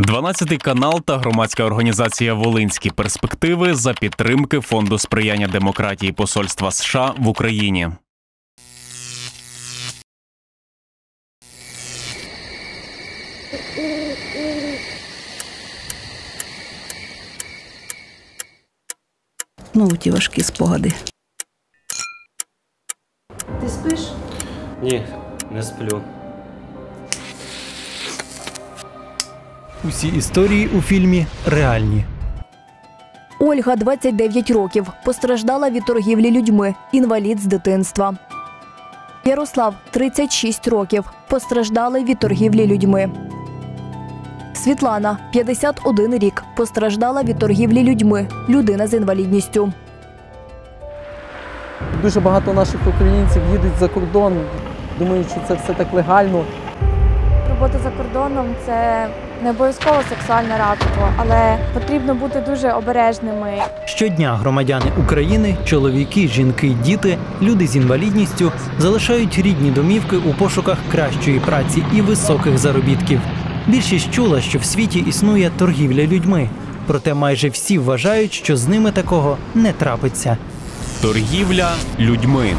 12 канал та громадська організація Волинські перспективи за підтримки фонду сприяння демократії Посольства США в Україні. Знову ті важкі спогади. Ти спиш? Ні, не сплю. Усі історії у фільмі реальні. Ольга 29 років. Постраждала від торгівлі людьми. Інвалід з дитинства. Ярослав 36 років. Постраждали від торгівлі людьми. Світлана 51 рік. Постраждала від торгівлі людьми. Людина з інвалідністю. Дуже багато наших українців їдуть за кордон, думають, що це все так легально. Робота за кордоном це не обов'язково сексуальне рабство, але потрібно бути дуже обережними. Щодня громадяни України, чоловіки, жінки, діти, люди з інвалідністю залишають рідні домівки у пошуках кращої праці і високих заробітків. Більшість чула, що в світі існує торгівля людьми, проте майже всі вважають, що з ними такого не трапиться. Торгівля людьми.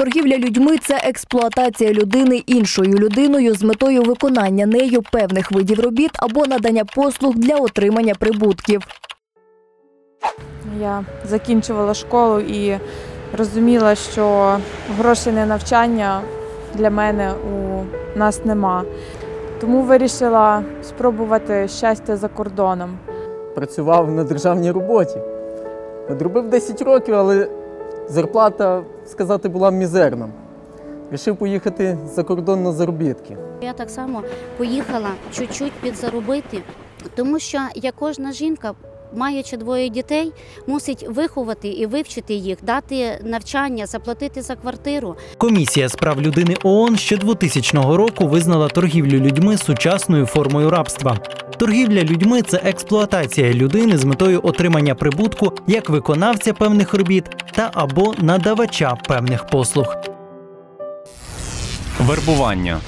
Торгівля людьми це експлуатація людини іншою людиною з метою виконання нею певних видів робіт або надання послуг для отримання прибутків. Я закінчувала школу і розуміла, що грошей на навчання для мене у нас нема. Тому вирішила спробувати щастя за кордоном. Працював на державній роботі. Одробив 10 років, але зарплата, сказати, була мізерна. Рішив поїхати за кордон на заробітки. Я так само поїхала чуть-чуть підзаробити, тому що як кожна жінка, маючи двоє дітей, мусить виховати і вивчити їх, дати навчання, заплатити за квартиру. Комісія з прав людини ООН ще 2000 року визнала торгівлю людьми сучасною формою рабства. Торгівля людьми це експлуатація людини з метою отримання прибутку як виконавця певних робіт та або надавача певних послуг. Вербування.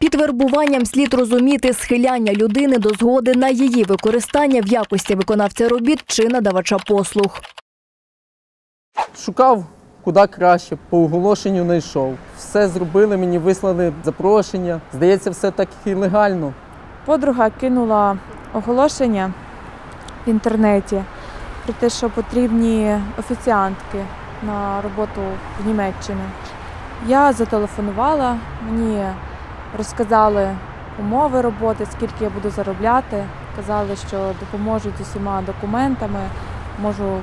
Під вербуванням слід розуміти схиляння людини до згоди на її використання в якості виконавця робіт чи надавача послуг. Шукав куди краще, по оголошенню знайшов. Все зробили, мені вислали запрошення. Здається, все так і легально. Подруга кинула оголошення в інтернеті про те, що потрібні офіціантки на роботу в Німеччину. Я зателефонувала, мені розказали умови роботи, скільки я буду заробляти. Казали, що допоможуть усіма документами, можу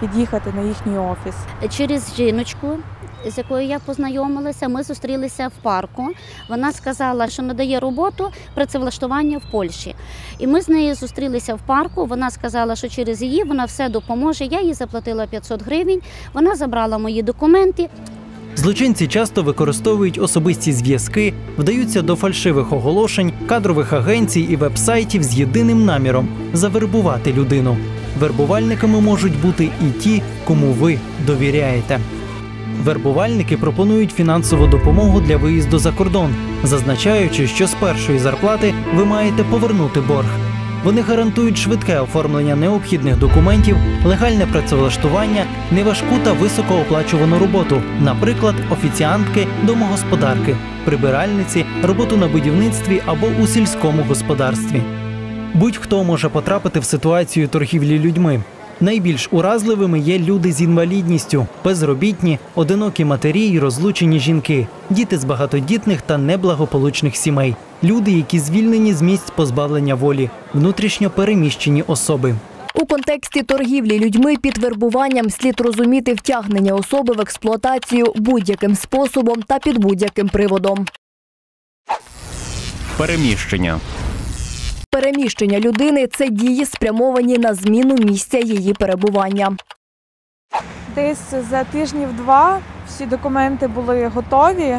під'їхати на їхній офіс. Через жіночку, з якою я познайомилася, ми зустрілися в парку. Вона сказала, що надає роботу працевлаштування в Польщі. І ми з нею зустрілися в парку. Вона сказала, що через її вона все допоможе. Я їй заплатила 500 гривень. Вона забрала мої документи. Злочинці часто використовують особисті зв'язки, вдаються до фальшивих оголошень, кадрових агенцій і вебсайтів з єдиним наміром завербувати людину. Вербувальниками можуть бути і ті, кому ви довіряєте. Вербувальники пропонують фінансову допомогу для виїзду за кордон, зазначаючи, що з першої зарплати ви маєте повернути борг. Вони гарантують швидке оформлення необхідних документів, легальне працевлаштування, неважку та високооплачувану роботу, наприклад, офіціантки, домогосподарки, прибиральниці, роботу на будівництві або у сільському господарстві. Будь-хто може потрапити в ситуацію торгівлі людьми. Найбільш уразливими є люди з інвалідністю, безробітні, одинокі матері й розлучені жінки, діти з багатодітних та неблагополучних сімей, люди, які звільнені з місць позбавлення волі, внутрішньо переміщені особи. У контексті торгівлі людьми під вербуванням слід розуміти втягнення особи в експлуатацію будь-яким способом та під будь-яким приводом. Переміщення. Переміщення людини це дії, спрямовані на зміну місця її перебування. Десь за тижнів два всі документи були готові.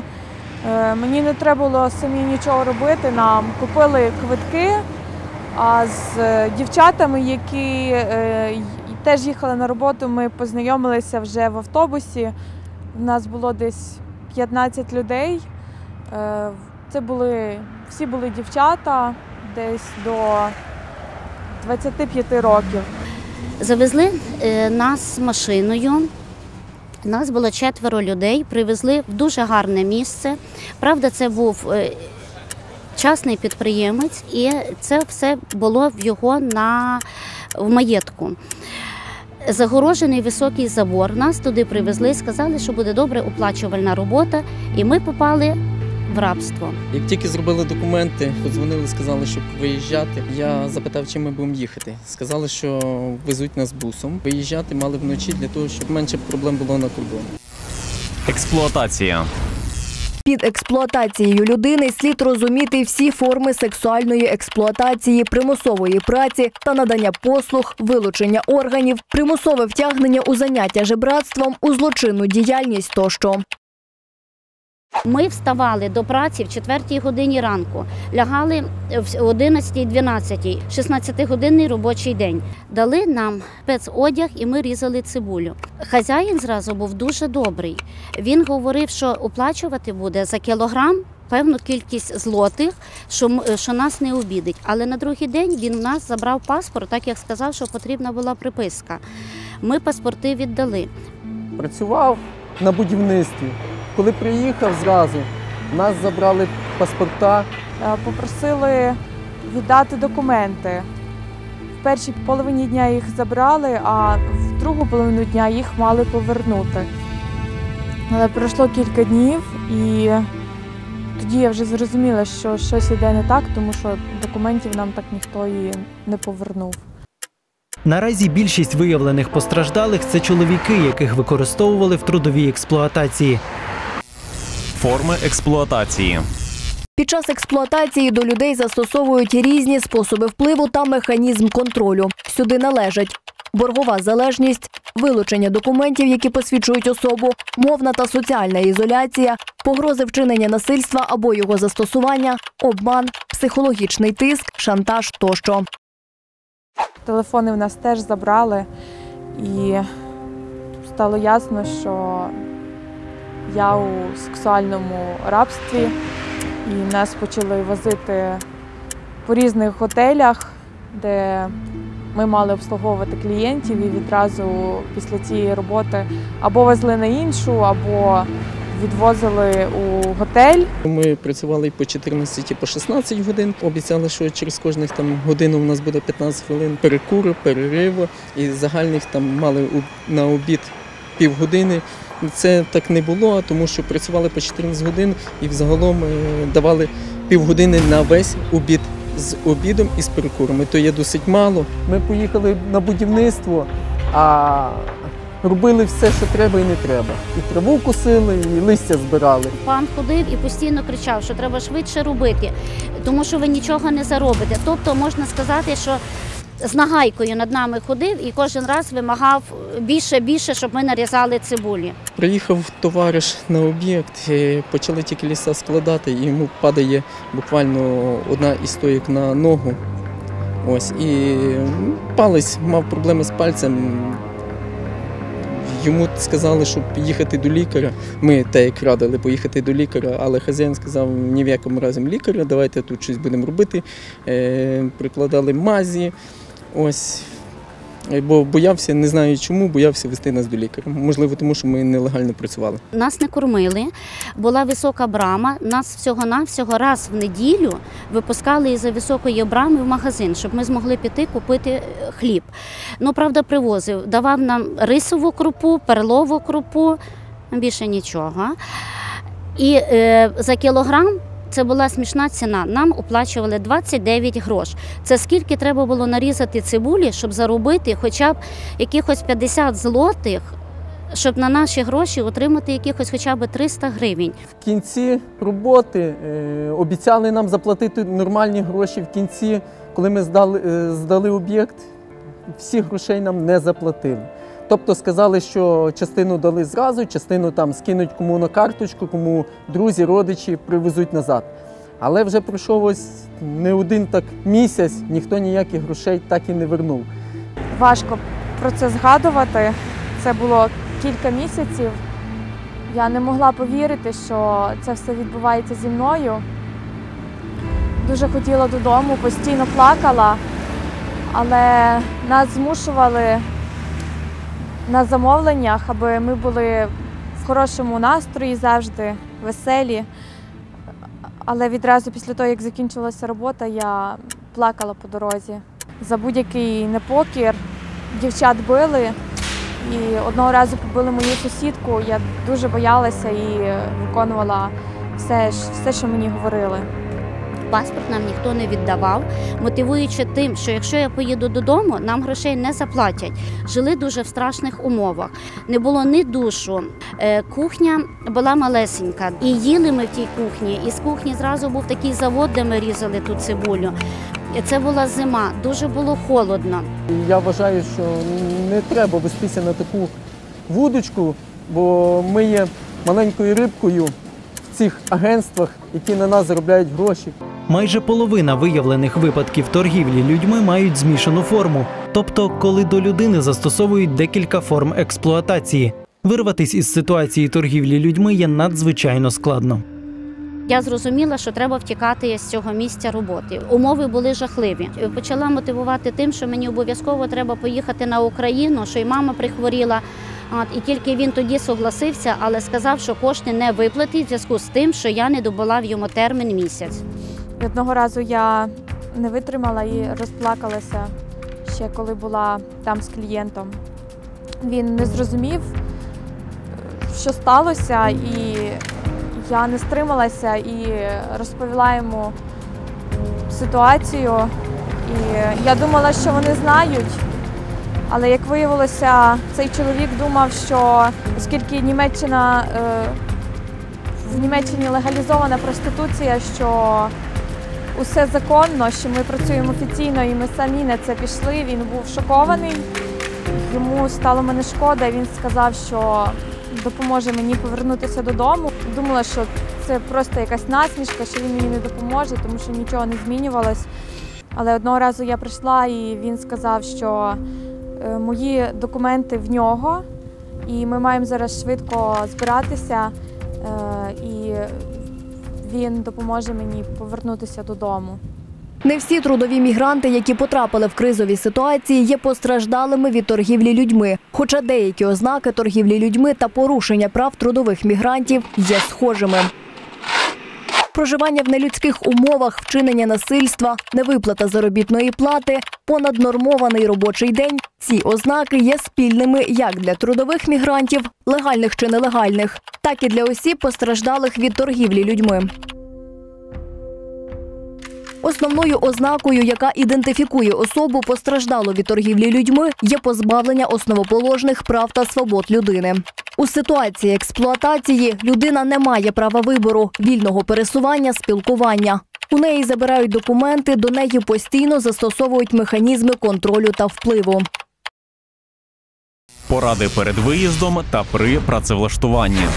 Е, Мені не треба було самі нічого робити. Нам купили квитки. А з е, дівчатами, які е, теж їхали на роботу, ми познайомилися вже в автобусі. У нас було десь 15 людей. Це були всі були дівчата, десь до 25 років. Завезли е, нас машиною. Нас було четверо людей, привезли в дуже гарне місце. Правда, це був е, частний підприємець, і це все було в його на в маєтку. Загорожений високий забор. Нас туди привезли, сказали, що буде добре оплачувальна робота, і ми попали в рабство. Як тільки зробили документи, подзвонили, сказали, щоб виїжджати. Я запитав, чим ми будемо їхати. Сказали, що везуть нас бусом. Виїжджати мали вночі для того, щоб менше проблем було на кордоні. Експлуатація. Під експлуатацією людини слід розуміти всі форми сексуальної експлуатації, примусової праці та надання послуг, вилучення органів, примусове втягнення у заняття жебратством, у злочинну діяльність тощо. Ми вставали до праці в 4 годині ранку, лягали в 11-12, 16-годинний робочий день. Дали нам спецодяг і ми різали цибулю. Хазяїн зразу був дуже добрий. Він говорив, що оплачувати буде за кілограм. Певну кількість злотих, що, що нас не обідить. Але на другий день він в нас забрав паспорт, так як сказав, що потрібна була приписка. Ми паспорти віддали. Працював на будівництві. Коли приїхав зразу, нас забрали паспорта. Е, Попросили віддати документи. В першій половині дня їх забрали, а в другу половину дня їх мали повернути. Але пройшло кілька днів, і тоді я вже зрозуміла, що щось іде не так, тому що документів нам так ніхто і не повернув. Наразі більшість виявлених постраждалих це чоловіки, яких використовували в трудовій експлуатації. Форми експлуатації. Під час експлуатації до людей застосовують різні способи впливу та механізм контролю. Сюди належать боргова залежність, вилучення документів, які посвідчують особу, мовна та соціальна ізоляція, погрози вчинення насильства або його застосування, обман, психологічний тиск, шантаж тощо. Телефони в нас теж забрали, і стало ясно, що я у сексуальному рабстві, і нас почали возити по різних готелях, де ми мали обслуговувати клієнтів, і відразу після цієї роботи або везли на іншу, або відвозили у готель. Ми працювали по 14, і по 16 годин. Обіцяли, що через кожних там годину у нас буде 15 хвилин перекуру, перериву. І загальних там мали на обід півгодини. Це так не було, тому що працювали по 14 годин і взагалом е, давали півгодини на весь обід з обідом і з перекурами. То є досить мало. Ми поїхали на будівництво, а робили все, що треба і не треба. І траву косили, і листя збирали. Пан ходив і постійно кричав, що треба швидше робити, тому що ви нічого не заробите. Тобто можна сказати, що з нагайкою над нами ходив і кожен раз вимагав більше, більше, щоб ми нарізали цибулі. Приїхав товариш на об'єкт, е, почали тільки ліса складати, і йому падає буквально одна із стоїк на ногу. Ось, і палець мав проблеми з пальцем. Йому сказали, щоб їхати до лікаря. Ми те як радили поїхати до лікаря, але хазяїн сказав ні в якому разі лікаря, давайте тут щось будемо робити. Е, прикладали мазі. Ось. Бо боявся, не знаю чому, боявся вести нас до лікаря. Можливо, тому що ми нелегально працювали. Нас не кормили, була висока брама. Нас всього-навсього раз в неділю випускали із-за високої брами в магазин, щоб ми змогли піти купити е, хліб. Ну, правда, привозив, давав нам рисову крупу, перлову крупу, більше нічого. І е, за кілограм. Це була смішна ціна. Нам оплачували 29 грош. Це скільки треба було нарізати цибулі, щоб заробити хоча б якихось 50 злотих, щоб на наші гроші отримати якихось хоча б 300 гривень. В кінці роботи е, обіцяли нам заплатити нормальні гроші. В кінці, коли ми здали, е, здали об'єкт, всіх грошей нам не заплатили. Тобто сказали, що частину дали зразу, частину там скинуть кому на карточку, кому друзі, родичі привезуть назад. Але вже пройшов ось не один так місяць, ніхто ніяких грошей так і не вернув. Важко про це згадувати. Це було кілька місяців. Я не могла повірити, що це все відбувається зі мною. дуже хотіла додому, постійно плакала, але нас змушували на замовленнях, аби ми були в хорошому настрої завжди, веселі. Але відразу після того, як закінчилася робота, я плакала по дорозі. За будь-який непокір дівчат били. І одного разу побили мою сусідку. Я дуже боялася і виконувала все, все, що мені говорили. Паспорт нам ніхто не віддавав, мотивуючи тим, що якщо я поїду додому, нам грошей не заплатять. Жили дуже в страшних умовах. Не було ні душу. Е, Кухня була малесенька, і їли ми в тій кухні. І з кухні зразу був такий завод, де ми різали ту цибулю. Це була зима, дуже було холодно. Я вважаю, що не треба вестися на таку вудочку, бо ми є маленькою рибкою цих агентствах, які на нас заробляють гроші. Майже половина виявлених випадків торгівлі людьми мають змішану форму, тобто, коли до людини застосовують декілька форм експлуатації. Вирватись із ситуації торгівлі людьми є надзвичайно складно. Я зрозуміла, що треба втікати з цього місця роботи. Умови були жахливі. Почала мотивувати тим, що мені обов'язково треба поїхати на Україну, що й мама прихворіла. От, і тільки він тоді согласився, але сказав, що кошти не виплатить в зв'язку з тим, що я не добула в йому термін місяць. Одного разу я не витримала і розплакалася ще коли була там з клієнтом. Він не зрозумів, що сталося, і я не стрималася і розповіла йому ситуацію. І я думала, що вони знають. Але як виявилося, цей чоловік думав, що оскільки Німеччина е, в Німеччині легалізована проституція, що усе законно, що ми працюємо офіційно і ми самі на це пішли. Він був шокований. Йому стало мене шкода. Він сказав, що допоможе мені повернутися додому. Думала, що це просто якась насмішка, що він мені не допоможе, тому що нічого не змінювалось. Але одного разу я прийшла і він сказав, що мої документи в нього, і ми маємо зараз швидко збиратися. е, І він допоможе мені повернутися додому. Не всі трудові мігранти, які потрапили в кризові ситуації, є постраждалими від торгівлі людьми. Хоча деякі ознаки торгівлі людьми та порушення прав трудових мігрантів є схожими. Проживання в нелюдських умовах, вчинення насильства, невиплата заробітної плати, понаднормований робочий день ці ознаки є спільними як для трудових мігрантів, легальних чи нелегальних, так і для осіб, постраждалих від торгівлі людьми. Основною ознакою, яка ідентифікує особу постраждалу від торгівлі людьми, є позбавлення основоположних прав та свобод людини. У ситуації експлуатації людина не має права вибору, вільного пересування, спілкування. У неї забирають документи, до неї постійно застосовують механізми контролю та впливу. Поради перед виїздом та при працевлаштуванні.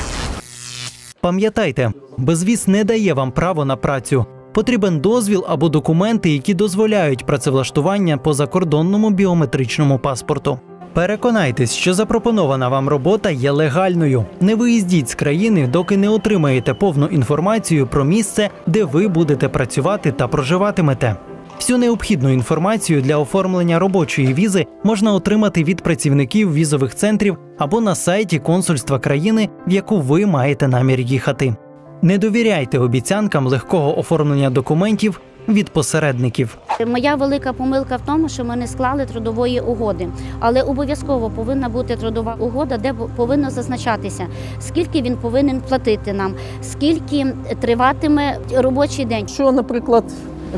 Пам'ятайте, безвіз не дає вам право на працю. Потрібен дозвіл або документи, які дозволяють працевлаштування по закордонному біометричному паспорту. Переконайтесь, що запропонована вам робота є легальною. Не виїздіть з країни, доки не отримаєте повну інформацію про місце, де ви будете працювати та проживатимете. Всю необхідну інформацію для оформлення робочої візи можна отримати від працівників візових центрів або на сайті консульства країни, в яку ви маєте намір їхати. Не довіряйте обіцянкам легкого оформлення документів від посередників. Моя велика помилка в тому, що ми не склали трудової угоди, але обов'язково повинна бути трудова угода, де повинно зазначатися, скільки він повинен платити нам, скільки триватиме робочий день. Якщо, наприклад,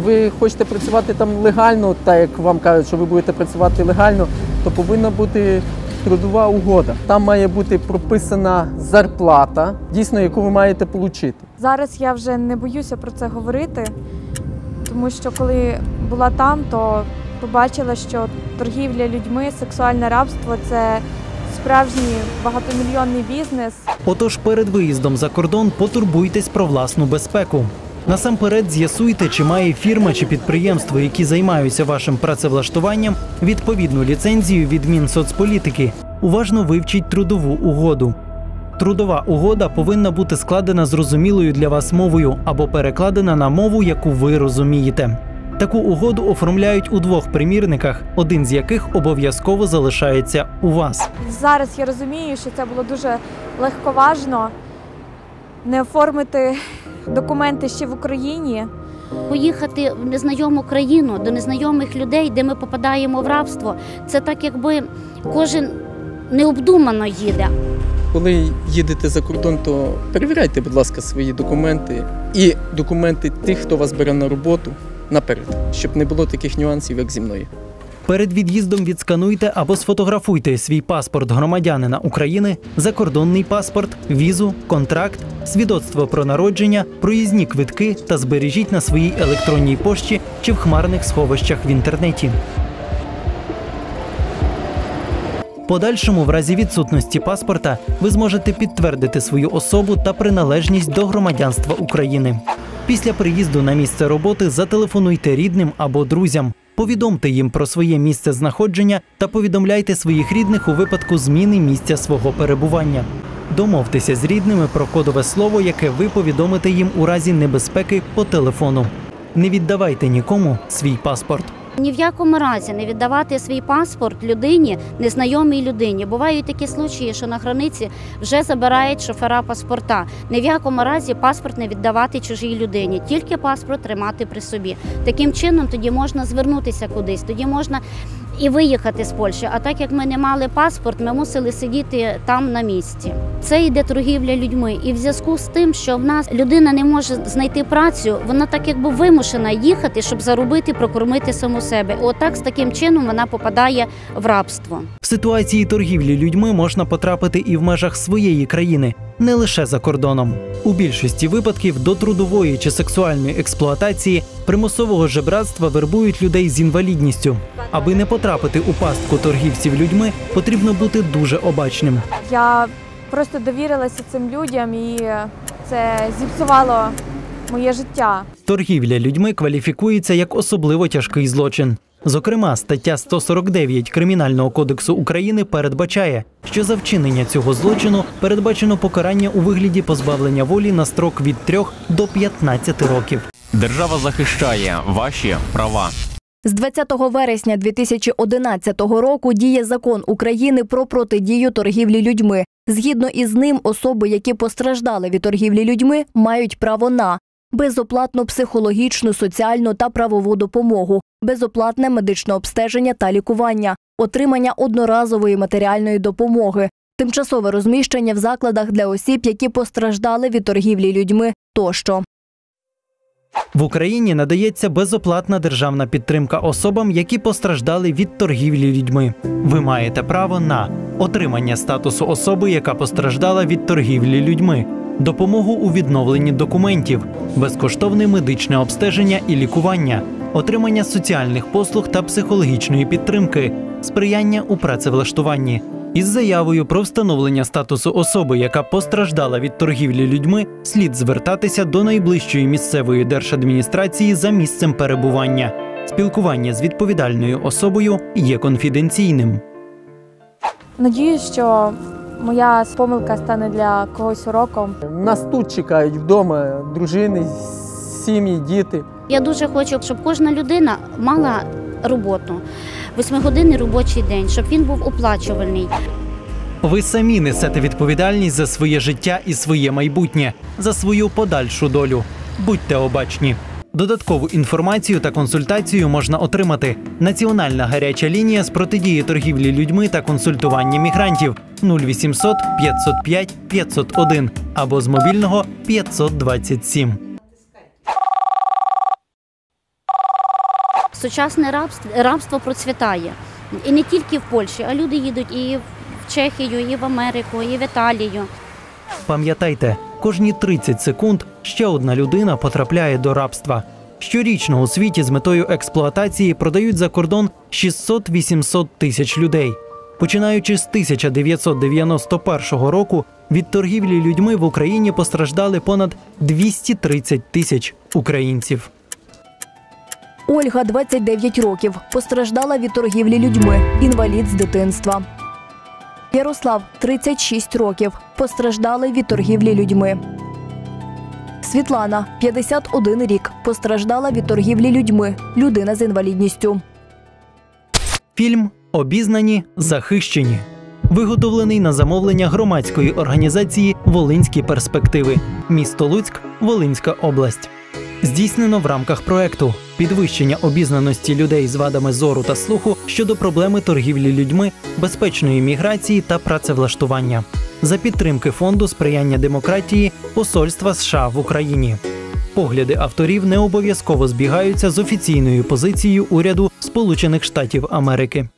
ви хочете працювати там легально, так як вам кажуть, що ви будете працювати легально, то повинна бути трудова угода. Там має бути прописана зарплата, дійсно, яку ви маєте отримати. Зараз я вже не боюся про це говорити, тому що коли була там, то побачила, що торгівля людьми, сексуальне рабство це справжній багатомільйонний бізнес. Отож, перед виїздом за кордон потурбуйтесь про власну безпеку. Насамперед з'ясуйте, чи має фірма чи підприємство, які займаються вашим працевлаштуванням, відповідну ліцензію від Мінсоцполітики. Уважно вивчіть трудову угоду. Трудова угода повинна бути складена зрозумілою для вас мовою або перекладена на мову, яку ви розумієте. Таку угоду оформляють у двох примірниках, один з яких обов'язково залишається у вас. Зараз я розумію, що це було дуже легковажно не оформити документи ще в Україні. Поїхати в незнайому країну до незнайомих людей, де ми попадаємо в рабство, це так, якби кожен необдумано їде. Коли їдете за кордон, то перевіряйте, будь ласка, свої документи і документи тих, хто вас бере на роботу наперед, щоб не було таких нюансів, як зі мною. Перед від'їздом відскануйте або сфотографуйте свій паспорт громадянина України, закордонний паспорт, візу, контракт, свідоцтво про народження, проїзні квитки та збережіть на своїй електронній пошті чи в хмарних сховищах в інтернеті. Подальшому, в разі відсутності паспорта, ви зможете підтвердити свою особу та приналежність до громадянства України. Після приїзду на місце роботи зателефонуйте рідним або друзям. Повідомте їм про своє місце знаходження та повідомляйте своїх рідних у випадку зміни місця свого перебування. Домовтеся з рідними про кодове слово, яке ви повідомите їм у разі небезпеки по телефону. Не віддавайте нікому свій паспорт. Ні в якому разі не віддавати свій паспорт людині, незнайомій людині. Бувають такі случаї, що на границі вже забирають шофера паспорта. Ні в якому разі паспорт не віддавати чужій людині, тільки паспорт тримати при собі. Таким чином тоді можна звернутися кудись, тоді можна і виїхати з Польщі. А так як ми не мали паспорт, ми мусили сидіти там на місці. Це йде торгівля людьми. І в зв'язку з тим, що в нас людина не може знайти працю, вона так якби вимушена їхати, щоб заробити, прокормити саму себе. Отак з таким чином вона попадає в рабство. В ситуації торгівлі людьми можна потрапити і в межах своєї країни, не лише за кордоном. У більшості випадків до трудової чи сексуальної експлуатації примусового жебратства вербують людей з інвалідністю. Аби не потрапити у пастку торгівців людьми, потрібно бути дуже обачним. Я просто довірилася цим людям і це зіпсувало моє життя. Торгівля людьми кваліфікується як особливо тяжкий злочин. Зокрема, стаття 149 Кримінального кодексу України передбачає, що за вчинення цього злочину передбачено покарання у вигляді позбавлення волі на строк від 3 до 15 років. Держава захищає ваші права. З 20 вересня 2011 року діє закон України про протидію торгівлі людьми. Згідно із ним, особи, які постраждали від торгівлі людьми, мають право на безоплатну психологічну, соціальну та правову допомогу, безоплатне медичне обстеження та лікування, отримання одноразової матеріальної допомоги, тимчасове розміщення в закладах для осіб, які постраждали від торгівлі людьми тощо. В Україні надається безоплатна державна підтримка особам, які постраждали від торгівлі людьми. Ви маєте право на отримання статусу особи, яка постраждала від торгівлі людьми, допомогу у відновленні документів, безкоштовне медичне обстеження і лікування, отримання соціальних послуг та психологічної підтримки, сприяння у працевлаштуванні. Із заявою про встановлення статусу особи, яка постраждала від торгівлі людьми, слід звертатися до найближчої місцевої держадміністрації за місцем перебування. Спілкування з відповідальною особою є конфіденційним. Надіюсь, що моя помилка стане для когось уроком. Нас тут чекають вдома дружини, сім'ї, діти. Я дуже хочу, щоб кожна людина мала роботу, восьмигодинний робочий день, щоб він був оплачувальний. Ви самі несете відповідальність за своє життя і своє майбутнє, за свою подальшу долю. Будьте обачні. Додаткову інформацію та консультацію можна отримати. Національна гаряча лінія з протидії торгівлі людьми та консультування мігрантів 0800 505 501 або з мобільного 527. Сучасне рабство, рабство процвітає. І не тільки в Польщі, а люди їдуть і в Чехію, і в Америку, і в Італію. Пам'ятайте, кожні 30 секунд ще одна людина потрапляє до рабства. Щорічно у світі з метою експлуатації продають за кордон 600-800 тисяч людей. Починаючи з 1991 року, від торгівлі людьми в Україні постраждали понад 230 тисяч українців. Ольга 29 років. Постраждала від торгівлі людьми. Інвалід з дитинства. Ярослав 36 років. Постраждали від торгівлі людьми. Світлана 51 рік. Постраждала від торгівлі людьми. Людина з інвалідністю. Фільм Обізнані, захищені. Виготовлений на замовлення громадської організації Волинські перспективи. Місто Луцьк, Волинська область. Здійснено в рамках проекту підвищення обізнаності людей з вадами зору та слуху щодо проблеми торгівлі людьми, безпечної міграції та працевлаштування за підтримки фонду сприяння демократії Посольства США в Україні. Погляди авторів не обов'язково збігаються з офіційною позицією уряду Сполучених Штатів Америки.